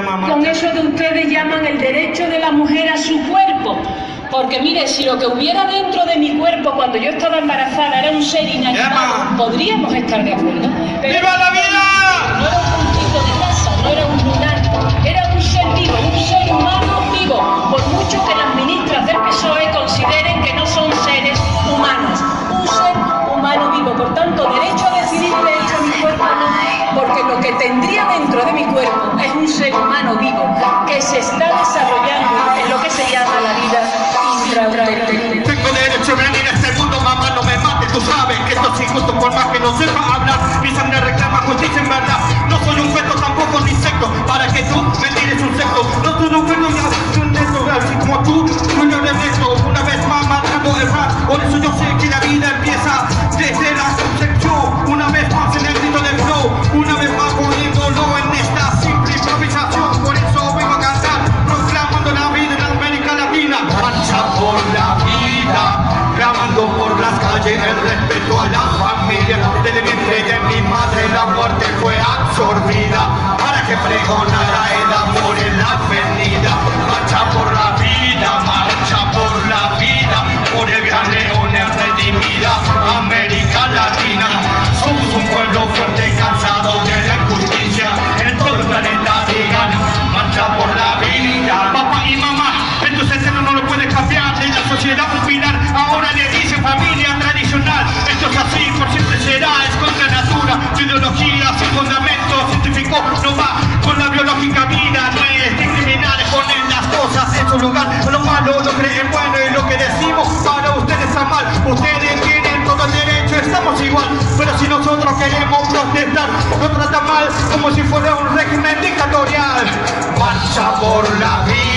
con eso que ustedes llaman el derecho de la mujer a su cuerpo. Porque mire, si lo que hubiera dentro de mi cuerpo cuando yo estaba embarazada era un ser inanimado, podríamos estar de acuerdo. ¡Viva la vida! No era un puntito de casa, no era un lunar, era un ser vivo, un ser humano vivo. Por mucho que las ministras del PSOE consideren que no son seres humanos, un ser humano vivo. Por tanto, derecho a decidir derecho a mi cuerpo no, porque lo que tendría dentro de mi cuerpo un ser humano vivo que se está desarrollando en lo que se llama la vida intrauterina. Tengo derecho a venir a este mundo, mamá, no me mates. Tú sabes que esto es injusto por más que no sepa hablar. Mi sangre reclama justicia en verdad. No soy un feto, tampoco un insecto. Para que tú me tires un sexto. No, no puedo ya. Calles el respeto a la familia. Desde el vientre de mi madre la muerte fue absorbida para que pregonara el amor en la Lo malo lo creen bueno y lo que decimos para ustedes está mal. Ustedes tienen todo el derecho, estamos igual. Pero si nosotros queremos protestar, nos tratan mal como si fuera un régimen dictatorial. Marcha por la vida,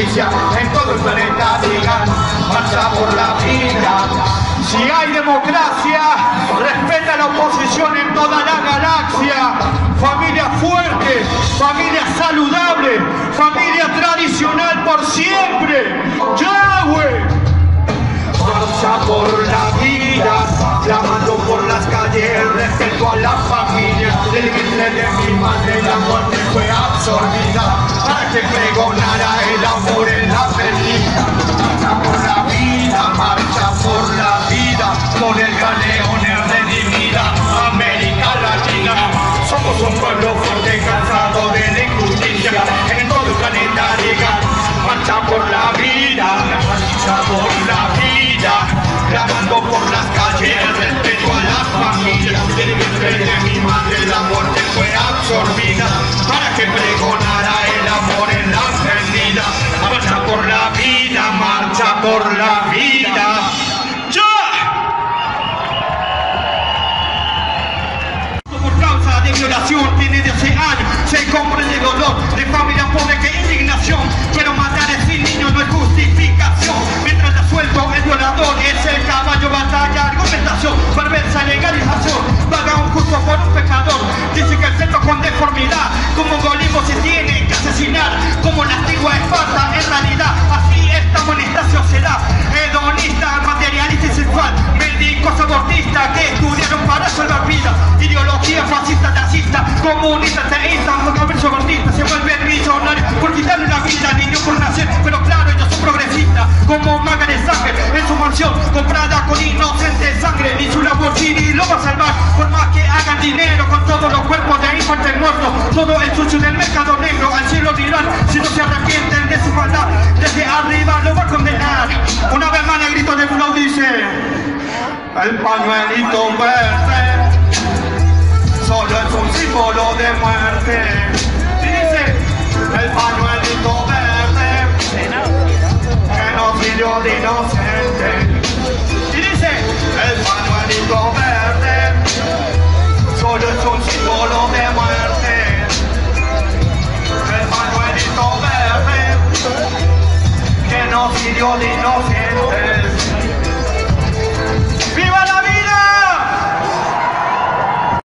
En todo el planeta digan, marcha por la vida. Si hay democracia, respeta la oposición en toda la galaxia. Familia fuerte, familia saludable, familia tradicional por siempre. Yahweh. Pregonara el amor en la avenida. Marcha por la vida, marcha por la vida, por el gran león redimida. América Latina, somos un pueblo fuerte, por infantes muertos, todo el sucio del mercado negro, al cielo dirán, si no se arrepienten de su maldad, desde arriba lo va a condenar. Una vez más negrito de flow dice, el pañuelito verde solo es un símbolo de muerte. Y dice, el pañuelito verde, sirvió de inocente. Dios de no